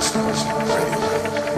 Resistance Radio.